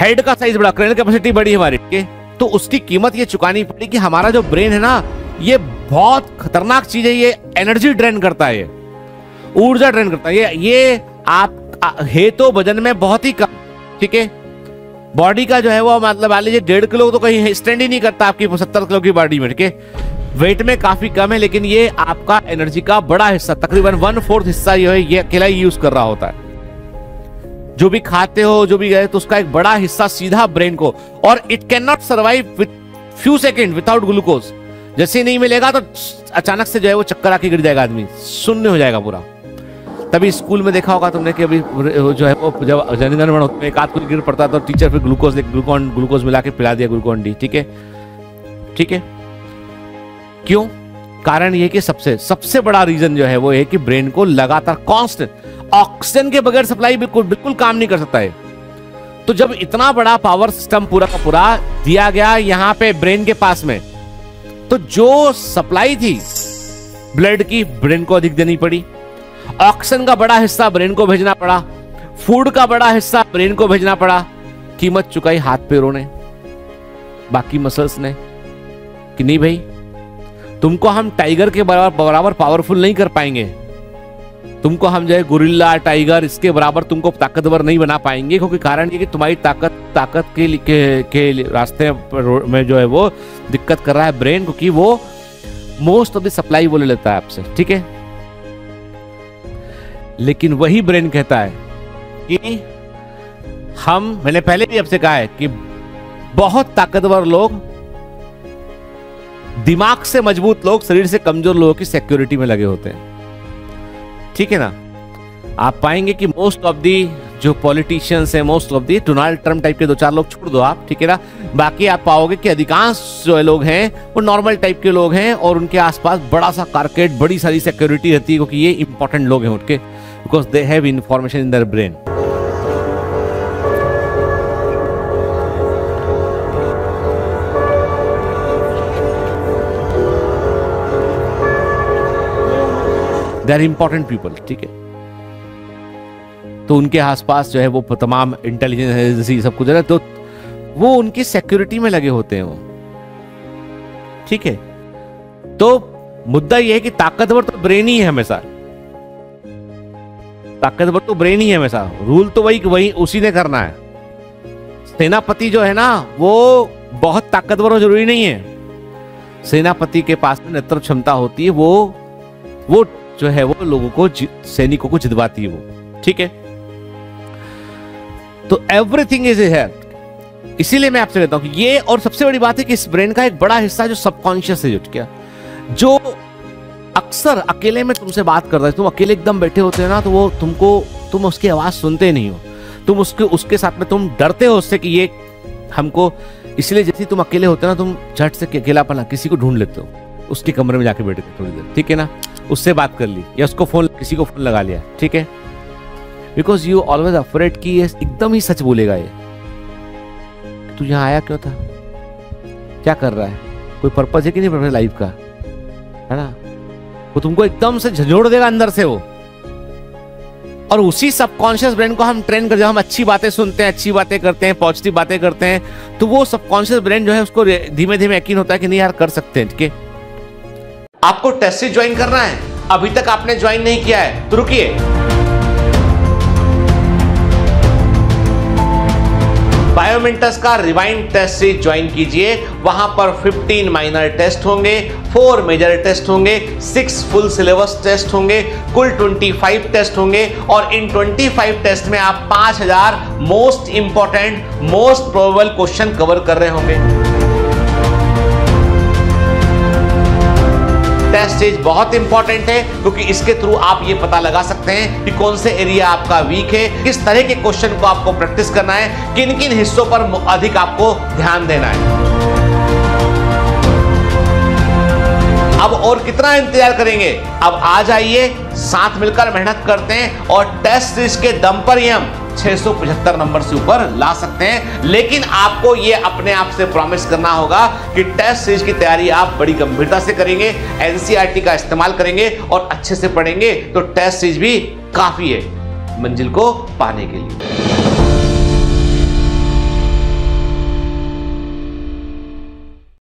Head का size बड़ा crane capacity बड़ी हमारी तो उसकी कीमत ये चुकानी पड़ी कि हमारा जो ब्रेन है ना ये बहुत खतरनाक चीज़ है ये एनर्जी ड्रेन करता है ये। ऊर्जा ड्रेन करता है। ये ये आप आ, है तो वज़न में बहुत ही कम ठीक है? बॉडी का जो है वो मतलब मान लीजिए डेढ़ किलो तो कहीं स्टैंड ही नहीं करता आपकी सत्तर किलो की बॉडी में ठीक है? वेट में काफ़ी कम है लेकिन ये आपका एनर्जी का बड़ा हिस्सा तकरीबन वन फोर्थ हिस्सा जो है ये अकेला यूज़ कर रहा होता है। जो भी खाते हो, जो भी गए तो उसका एक बड़ा हिस्सा सीधा ब्रेन को। और it can not survive with few second without glucose जैसे नहीं मिलेगा तो अचानक से जो है वो चक्कर आके गिर जाएगा आदमी। शून्य हो जाएगा पूरा। तभी स्कूल में देखा होगा तुमने कि अभी जो है वो जब जनगण में एक आध कुछ गिर पड़ता तो टीचर फिर ग्लूकोज ग्लूकोन ग्लूकोज मिला के पिला दिया ग्लूकोन डी ठीक है? ठीक है? क्यों? कारण ये कि सबसे सबसे बड़ा रीजन जो है वो है कि ब्रेन को लगातार कांस्टेंट ऑक्सीजन के बगैर सप्लाई बिल्कुल बिल्कुल काम नहीं कर सकता है। तो जब इतना बड़ा पावर सिस्टम पूरा का पूरा दिया गया यहाँ पे ब्रेन के पास में तो जो सप्लाई थी, ब्लड की ब्रेन को अधिक देनी पड़ी। ऑक्सीजन का बड़ा हिस्सा ब्रेन को भेजना पड़ा। फ़ूड का बड़ा हिस्सा ब्रेन को भेजना पड़ा। कीमत चुकाई हाथ पैरों ने। बाकी मसल्स ने। कि नहीं भाई? तुमको हम टाइगर के बराबर पावरफुल नहीं कर पाएँगे। तुमको हम जो है गुरिल्ला टाइगर इसके बराबर तुमको ताकतवर नहीं बना पाएँगे क्योंकि कारण ये कि तुम्हारी ताकत ताकत के, के, के रास्ते में जो है वो दिक्कत कर रहा है ब्रेन क्योंकि वो मोस्ट ऑफ़ द सप्लाई वो ले लेता है आपसे ठीक है? लेकिन वही ब्रेन कहता है कि हम मैंने पहले भी आपसे कहा है कि बहुत ताकतवर लोग दिमाग से मज़बूत लोग शरीर से कमज़ोर लोगों की सिक्योरिटी में लगे होते हैं। ठीक है ना? आप पाएँगे कि मोस्ट ऑफ़ दी जो पॉलिटिशियंस है most of the Donald Trump type के दो चार लोग छोड़ दो आप, ठीक है ना? बाकी आप पाओगे कि अधिकांश जो लोग हैं, वो नॉर्मल टाइप के लोग हैं और उनके आसपास बड़ा सा कार्केट बड़ी सारी सिक्योरिटी रहती है क्योंकि ये इंपॉर्टेंट लोग हैं उनके because they have information in their brain they are important people ठीक है? तो उनके आसपास जो है वो तमाम इंटेलिजेंस एजेंसी सब कुछ है तो वो उनकी सिक्योरिटी में लगे होते हैं ठीक है? तो मुद्दा यह है कि ताकतवर तो ब्रेन ही है हमेशा। ताकतवर तो ब्रेन ही है हमेशा। रूल तो वही वही उसी ने करना है। सेनापति जो है ना, वो बहुत ताकतवर ज़रूरी नहीं है। सेनापति के पास में नेतृत्व क्षमता होती है, वो वो जो है वो लोगों को सैनिकों को जितवाती है वो। ठीक है? तो एवरीथिंग इज़ हेयर इसीलिए मैं आपसे कहता हूँ ये और सबसे बड़ी बात है कि इस ब्रेन का एक बड़ा हिस्सा जो सबकॉन्शियस है, जो क्या जो अक्सर अकेले में तुमसे बात करता है, तुम अकेले एकदम बैठे होते हो ना तो वो तुमको, तुम उसकी आवाज़ सुनते नहीं हो। तुम उसके उसके साथ में तुम डरते हो उससे कि ये हमको, इसलिए जैसे तुम अकेले होते हो ना, तुम झट से अकेलापन, किसी को ढूंढ लेते हो। उसके कमरे में जाके बैठे थोड़ी देर, ठीक है ना? उससे बात कर ली, या उसको फ़ोन, किसी को फ़ोन लगा लिया, ठीक है? बिकॉज़ यू ऑलवेज अफ्रेड की ये एकदम ही सच बोलेगा ये। तू यहाँ आया क्यों था? क्या कर रहा है? कोई पर्पज है कि नहीं पर्पज लाइफ का? है ना? वो तुमको एकदम से झंझोड़ देगा अंदर से वो। और उसी सबकॉन्शियस ब्रेन को हम ट्रेन कर, जब हम अच्छी बातें सुनते हैं, अच्छी बातें करते हैं पॉजिटिव बातें करते हैं तो वो सबकॉन्शियस ब्रेन जो है उसको धीमे धीमे यकीन होता है कि नहीं यार, कर सकते हैं, ठीक है? आपको टेस्ट ज्वाइन करना है। अभी तक आपने ज्वाइन नहीं किया है। तो रुकिए। बायोमेंटस का रिवाइंड टेस्ट सीरीज़ ज्वाइन कीजिए। वहाँ पर 15 माइनर टेस्ट होंगे फोर मेजर टेस्ट होंगे सिक्स फुल सिलेबस टेस्ट होंगे, कुल 25 टेस्ट होंगे और इन 25 टेस्ट में आप 5000 most important most probable question cover कर रहे होंगे। टेस्ट स्टेज बहुत इंपॉर्टेंट है, क्योंकि इसके थ्रू आप ये पता लगा सकते हैं कि कौन से एरिया आपका वीक है, किस तरह के क्वेश्चन को आपको प्रैक्टिस करना है, किन किन हिस्सों पर अधिक आपको ध्यान देना है। अब और कितना इंतज़ार करेंगे? अब आ जाइए, साथ मिलकर मेहनत करते हैं और टेस्ट सीरीज़ के दम पर ही हम 675 नंबर से ऊपर ला सकते हैं। लेकिन आपको यह अपने आप से प्रॉमिस करना होगा कि टेस्ट सीरीज़ की तैयारी आप बड़ी गंभीरता से करेंगे एनसीईआरटी का इस्तेमाल करेंगे और अच्छे से पढ़ेंगे तो टेस्ट सीरीज़ भी काफ़ी है मंजिल को पाने के लिए।